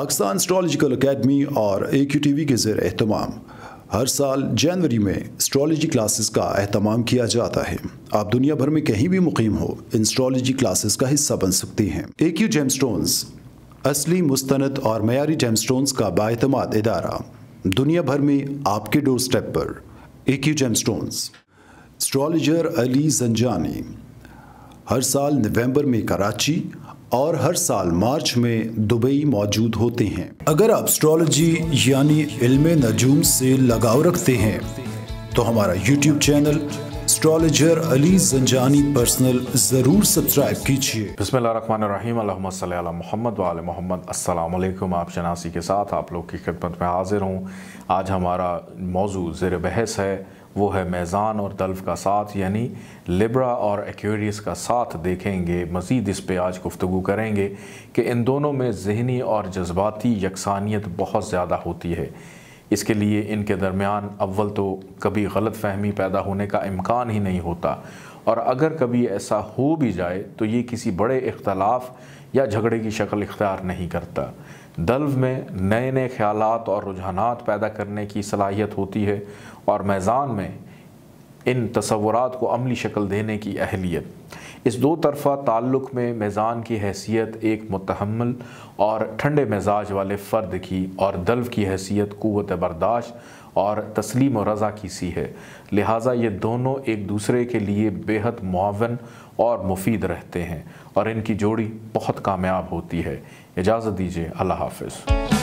Pakistan astrological academy और ए Q T V के जेर अहतमाम हर साल जनवरी में एस्ट्रोलॉजी क्लासेस का अहतमाम किया जाता है। आप दुनिया भर में कहीं भी मुकीम हो, इन एस्ट्रोलॉजी क्लासेस का हिस्सा बन सकते हैं। ए क्यू जेमस्टोन्स असली, मुस्तनद और मयारी जेमस्टोन्स का बातमाद इदारा। दुनिया भर में आपके डोर स्टेप पर A Q gemstones astrologer Ali Janjani, हर साल नवंबर में कराची और हर साल मार्च में दुबई मौजूद होते हैं। अगर आप एस्ट्रोलॉजी यानी इल्म नजूम से लगाव रखते हैं तो हमारा YouTube channel astrologer Ali Janjani personal ज़रूर सब्सक्राइब कीजिए। बसमीम मोहम्मद वाल मोहम्मद, अस्सलाम आप शनासी के साथ, आप लोग की खिदमत में हाजिर हूँ। आज हमारा मौजू ज़र बहस है वो है मैज़ान और तल्फ का साथ, यानी लिब्रा और एक्वेरियस का साथ देखेंगे। मज़ीद इस पर आज गुफ्तु करेंगे कि इन दोनों में जहनी और जज्बाती यकसानियत बहुत ज़्यादा होती है। इसके लिए इनके दरमियान अव्वल तो कभी गलत फहमी पैदा होने का इम्कान ही नहीं होता और अगर कभी ऐसा हो भी जाए तो ये किसी बड़े इख्तलाफ या झगड़े की शक्ल इख्तियार नहीं करता। दल्व में नए नए ख्याल और रुझान पैदा करने की सलाहियत होती है और मैज़ान में इन तस्वुरात को अमली शक्ल देने की अहलियत। इस दो तरफ़ा ताल्लुक़ में मेज़ान की हैसियत एक मतहमल और ठंडे मिजाज वाले फ़र्द की और दल्व की हैसियत क़वत बर्दाश्त और तस्लीम और रज़ा की सी है। लिहाजा ये दोनों एक दूसरे के लिए बेहद मुआवन और मुफीद रहते हैं और इनकी जोड़ी बहुत कामयाब होती है। इजाज़त दीजिए, अल्लाह हाफिज़।